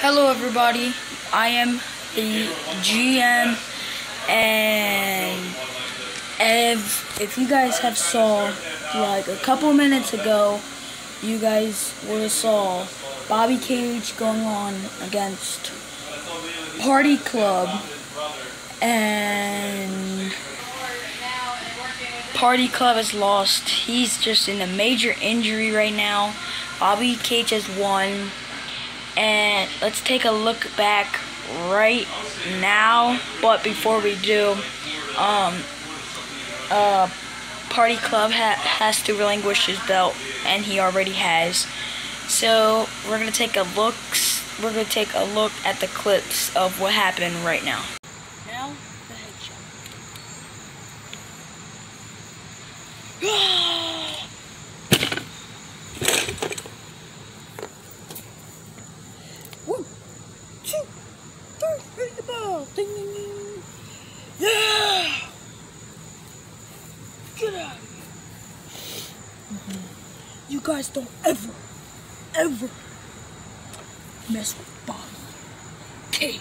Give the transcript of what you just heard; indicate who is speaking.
Speaker 1: Hello everybody, I am the GM and if, if you guys have saw like a couple minutes ago you guys would have saw Bobby Cage going on against Party Club and Party Club has lost. He's just in a major injury right now. Bobby Cage has won. And let's take a look back right now. But before we do, um, uh, Party Club ha has to relinquish his belt, and he already has. So we're gonna take a look. We're gonna take a look at the clips of what happened right now. Now the headshot. Get out of here. You guys don't ever, ever mess with Bobby. Okay.